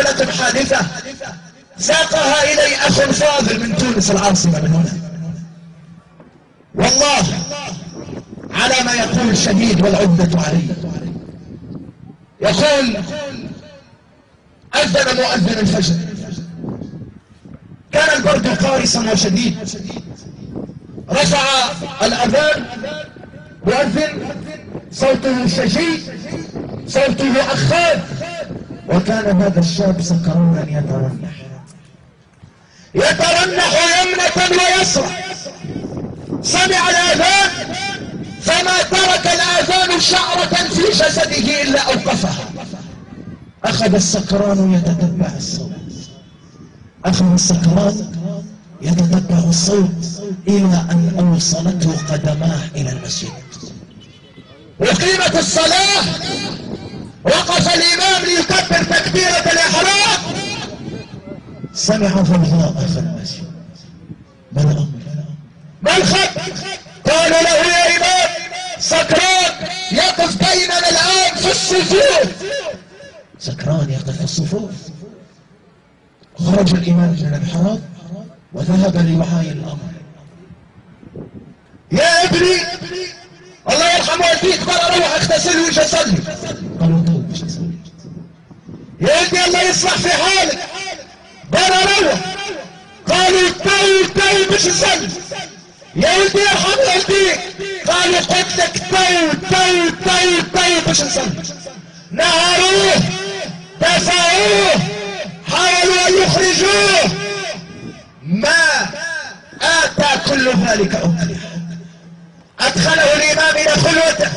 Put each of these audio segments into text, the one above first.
لكم حادثة ساقها إلي أخ فاضل من تونس العاصمة من هنا. والله على ما يقول شهيد والعدة عليه. يقول أذن مؤذن الفجر. كان البرد قارسا وشديد. رفع الأذان مؤذن صوته شجي صوته أخاذ. وكان هذا الشاب سكرانا يترنح. يترنح يمنة ويسرى. سمع الآذان فما ترك الآذان شعرة في جسده إلا أوقفها. أخذ السكران يتتبع الصوت. أخذ السكران يتتبع الصوت إلى أن أوصلته قدماه إلى المسجد. وقيمة الصلاة. وقف الإمام ليكبر تكبيرة الإحرام سمع ضوضاء في المسجد ما الأمر ما الخط قالوا له يا إمام سكران يقف بيننا الآن في الصفوف. سكران يقف في الصفوف. خرج الإمام من الحرام وذهب ليعاين الأمر. يا ابني الله يرحم والديك بقى أروح اغتسل وش اصلي قالوا طيب مش اصلي يا ابني الله يصلح في حالك. بقى أروح قالوا طيب طيب مش اصلي يا ولدي ارحم والديك قالوا قلت لك طيب طيب طيب طيب مش نصلي نهروه دفعوه حاولوا أن يخرجوه ما آتى كل ذلك اكله أدخله الإمام إلى خلوته.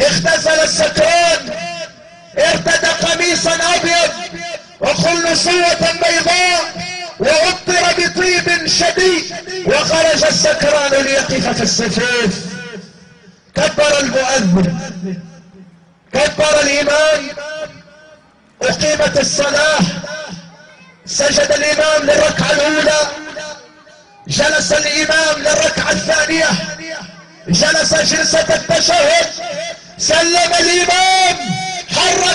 اغتسل السكران ارتدى قميصا أبيض وخلصوة بيضاء وعطر بطيب شديد وخرج السكران ليقف في الصفوف كبر المؤذن كبر الإمام. أقيمت الصلاة. سجد الإمام للركعة الأولى. جلس الإمام للركعة الثانية. جلس جلسة التشهد. سلم الإمام.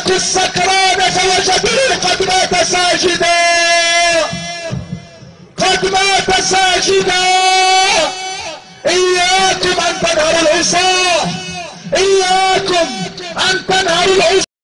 حركوا السكران فوجدوه قد مات ساجدا قد مات ساجدا إياكم أن تنهروا العصاة إياكم أن تنهروا العصاة